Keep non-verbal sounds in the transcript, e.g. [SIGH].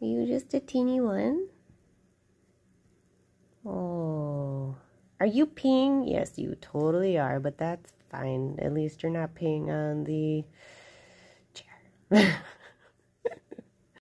You just a teeny one? Oh. Are you peeing? Yes, you totally are, but that's fine. At least you're not peeing on the chair. [LAUGHS]